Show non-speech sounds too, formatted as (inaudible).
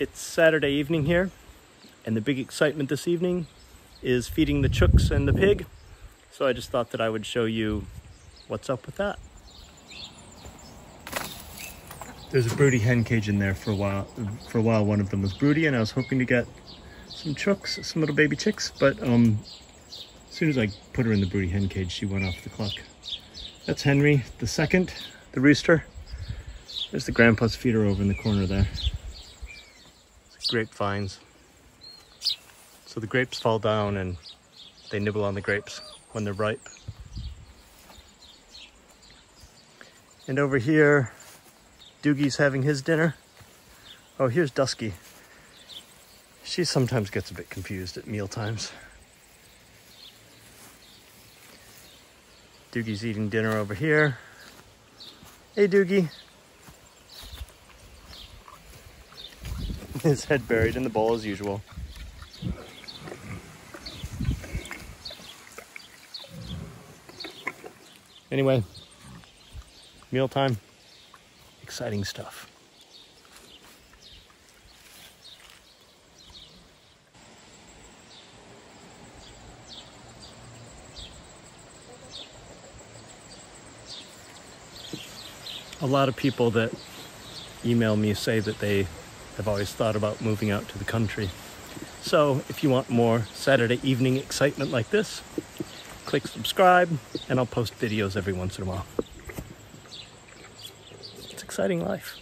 It's Saturday evening here, and the big excitement this evening is feeding the chooks and the pig. So I just thought that I would show you what's up with that. There's a broody hen cage in there for a while. For a while, one of them was broody, and I was hoping to get some chooks, some little baby chicks, but um, as soon as I put her in the broody hen cage, she went off the clock. That's Henry, the second, the rooster. There's the grandpa's feeder over in the corner there grapevines. So the grapes fall down and they nibble on the grapes when they're ripe. And over here, Doogie's having his dinner. Oh, here's Dusky. She sometimes gets a bit confused at meal times. Doogie's eating dinner over here. Hey, Doogie. (laughs) his head buried in the bowl as usual. Anyway, mealtime, exciting stuff. A lot of people that email me say that they I've always thought about moving out to the country. So if you want more Saturday evening excitement like this, click subscribe and I'll post videos every once in a while. It's exciting life.